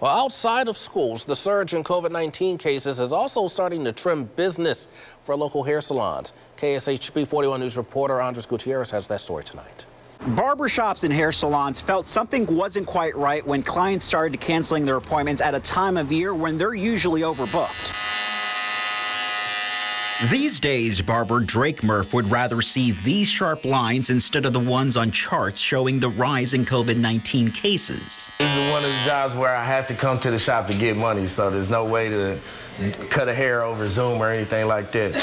Well, outside of schools, the surge in COVID-19 cases is also starting to trim business for local hair salons. KSHB 41 News reporter Andres Gutierrez has that story tonight. Barbershops and hair salons felt something wasn't quite right when clients started canceling their appointments at a time of year when they're usually overbooked. These days, barber Drake Murph would rather see these sharp lines instead of the ones on charts showing the rise in COVID-19 cases. This is one of the jobs where I have to come to the shop to get money, so there's no way to cut a hair over Zoom or anything like that.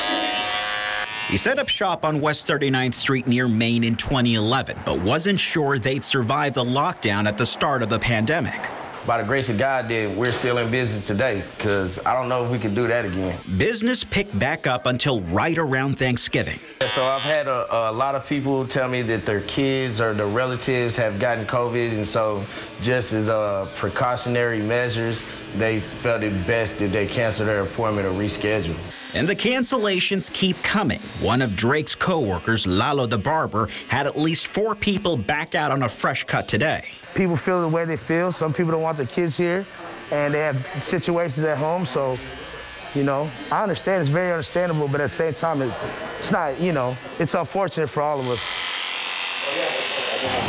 He set up shop on West 39th Street near Main in 2011, but wasn't sure they'd survive the lockdown at the start of the pandemic by the grace of God, then we're still in business today because I don't know if we can do that again. Business picked back up until right around Thanksgiving. So I've had a, a, lot of people tell me that their kids or their relatives have gotten COVID, and so just as uh, precautionary measures, they felt it best that they cancel their appointment or reschedule. And the cancellations keep coming. One of Drake's coworkers, Lalo the barber, had at least four people back out on a fresh cut today people feel the way they feel. Some people don't want their kids here, and they have situations at home. So, you know, I understand. It's very understandable, but at the same time, it's not, you know, it's unfortunate for all of us.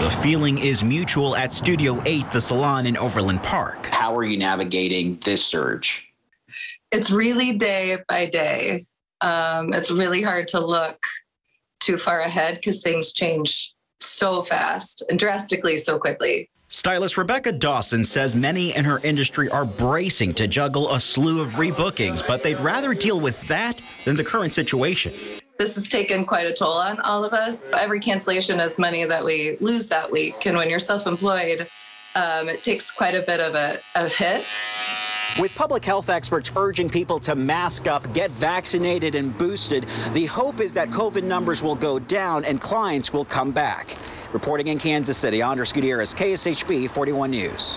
The feeling is mutual at Studio 8, the salon in Overland Park. How are you navigating this surge? It's really day by day. Um, it's really hard to look too far ahead because things change so fast and drastically so quickly. Stylist Rebecca Dawson says many in her industry are bracing to juggle a slew of rebookings, but they'd rather deal with that than the current situation. This has taken quite a toll on all of us. Every cancellation is money that we lose that week. And when you're self employed, um, it takes quite a bit of a, a hit. With public health experts urging people to mask up, get vaccinated and boosted, the hope is that COVID numbers will go down and clients will come back. Reporting in Kansas City, Andres Gutierrez, KSHB 41 News.